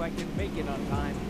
I can make it on time.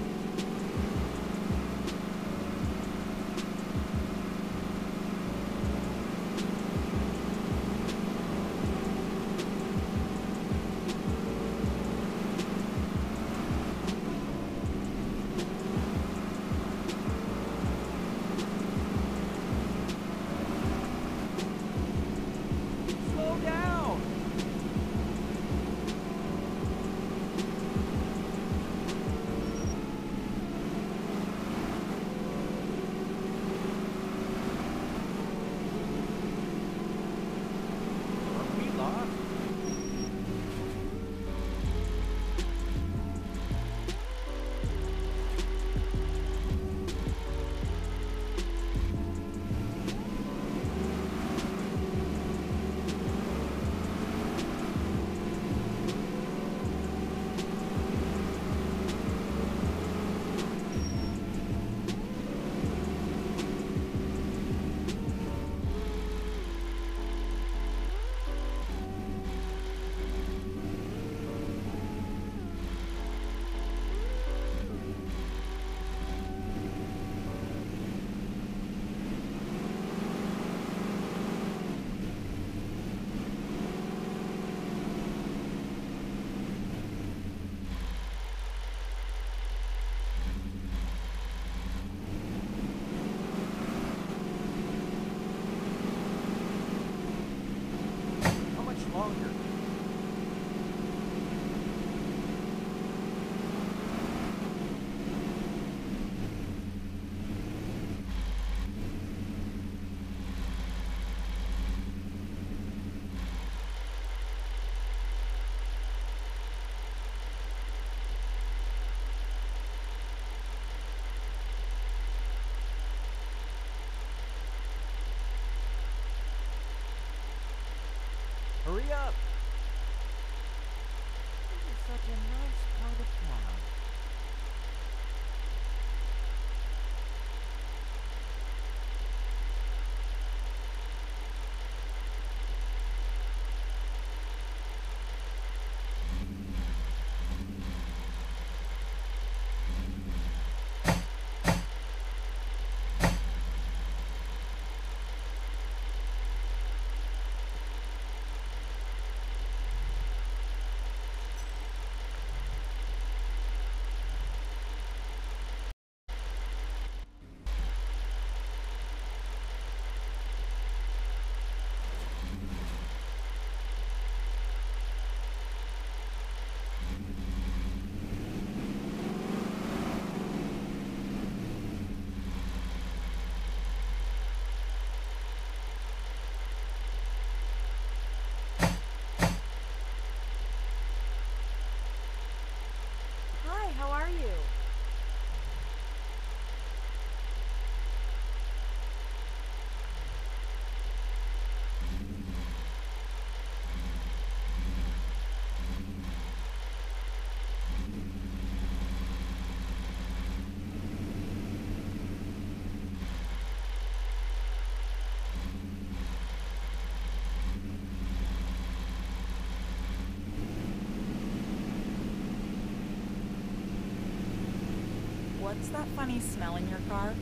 What's that funny smell in your car?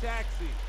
Taxi.